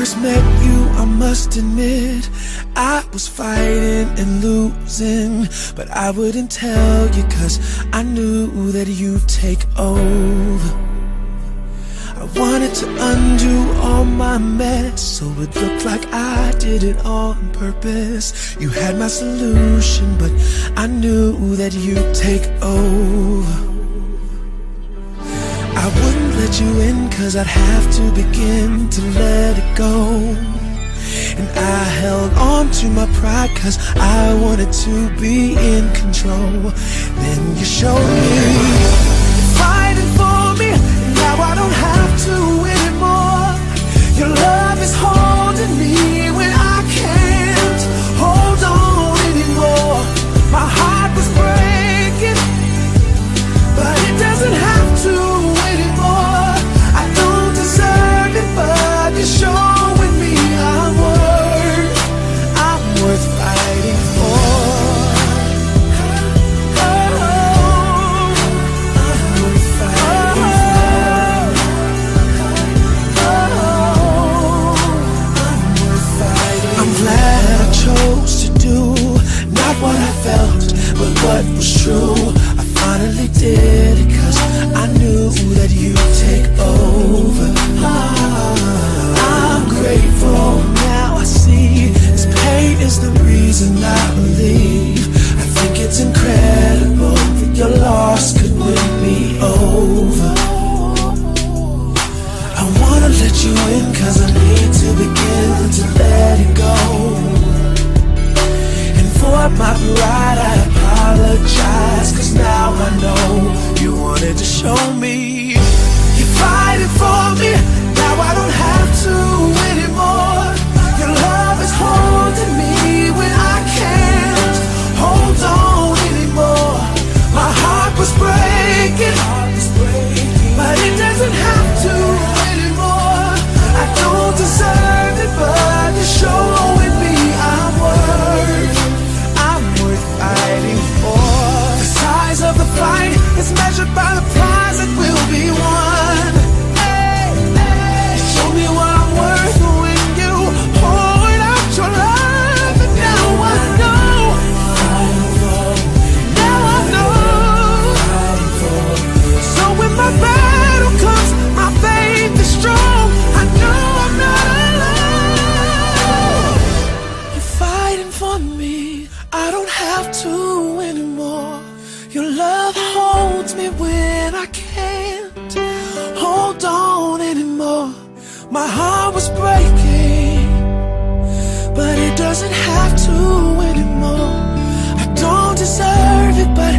first met you, I must admit I was fighting and losing But I wouldn't tell you cause I knew that you'd take over. I wanted to undo all my mess So it looked like I did it on purpose. You had my solution but I knew that you'd take over you in cause I'd have to begin to let it go. And I held on to my pride cause I wanted to be in control. Then you showed me true. I finally did it cause I knew that you'd take over. Your love holds me when I can't hold on anymore. My heart was breaking, but it doesn't have to anymore. I don't deserve it, but